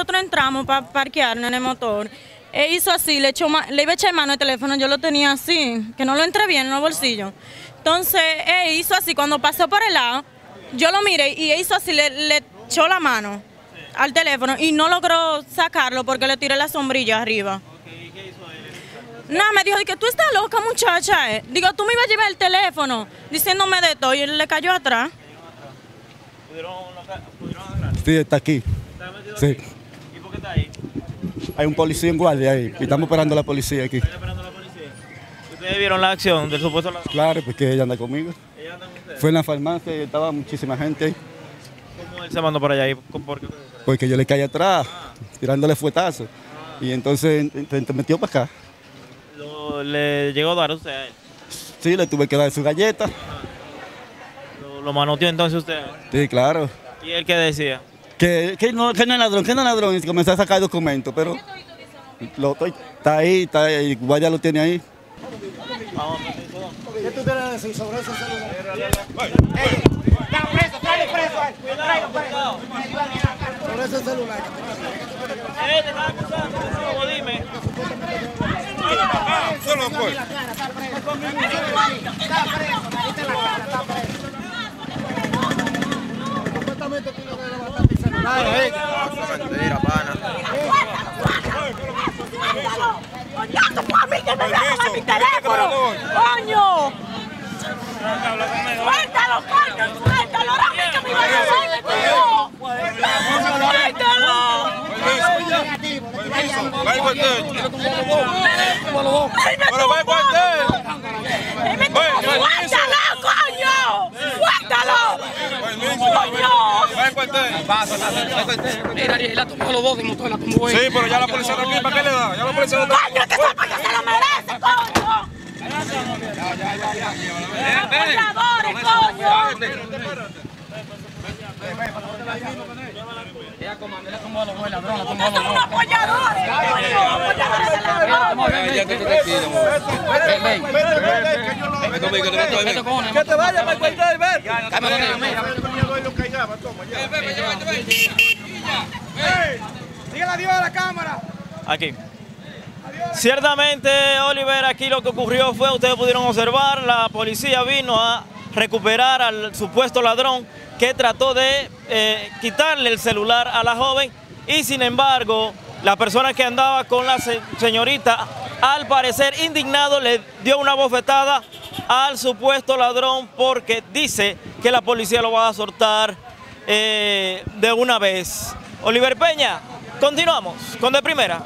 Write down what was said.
nosotros entramos para parquearnos en el motor, él hizo así, le, echó le iba a echar mano el teléfono, yo lo tenía así, que no lo entré bien en los bolsillos. Entonces, él hizo así, cuando pasó por el lado, yo lo miré y él hizo así, le, echó la mano al teléfono y no logró sacarlo porque le tiré la sombrilla arriba. Nada, me dijo que tú estás loca, muchacha. Eh. Digo, tú me ibas a llevar el teléfono diciéndome de todo y él le cayó atrás. ¿Pudieron, Sí, está aquí. Sí. ¿Y qué está ahí? Hay un policía en guardia ahí y estamos esperando a la policía aquí. ¿Están esperando a la policía? ¿Ustedes vieron la acción del supuesto ladrón? Claro, porque ella anda conmigo. ¿Ella anda con usted? Fue en la farmacia y estaba muchísima gente ahí. ¿Cómo él se mandó por allá? ¿Por qué? Porque yo le caí atrás, tirándole fuetazo. Y entonces se metió para acá. ¿Le llegó a dar usted a él? Sí, le tuve que dar su galleta. ¿Lo, lo manoteó entonces usted? Sí, claro. ¿Y él qué decía? Que, que, no, que no es ladrón, que no es ladrón, y comenzó a sacar documentos, pero lo, está ahí, está ahí, lo tiene ahí. ¿Qué tú quieres decir sobre ese celular? Está preso, trae preso a él. preso. Sobre ese celular. Eh, te estaba acusando, dime. Solo pues. Está preso, está preso, está preso. Supuestamente tú no debes levantar tu celular, ¿eh? Mentira, pana. ¡Suéltalo! ¡Coñazo, por mí que me dejan mi teléfono! ¡Coño! ¡Suéltalo, coño! ¡Suéltalo! ¡Ahora mí que tío! ¡Suéltalo! Va al cuartel. ¡Pero va al cuartel! ¡Suéltalo, coño! Mira, Ariel, la tomó los dos de motor, la tomó Sí, pero ya la policía está aquí, ¿para qué le da? Ya la policía está ¡Coño, que esa policía se lo merece, coño! ¡Apoyadores, coño! Ella comandó, ella tomó los dos, ladrón, la tomó ¡Ustedes son unos apoyadores, coño! Adiós a la cámara. Aquí. Ciertamente, Oliver, aquí lo que ocurrió fue, ustedes pudieron observar, la policía vino a recuperar al supuesto ladrón que trató de eh, quitarle el celular a la joven y sin embargo la persona que andaba con la señorita al parecer indignado le dio una bofetada al supuesto ladrón porque dice que la policía lo va a soltar eh, de una vez. Oliver Peña, continuamos con de primera.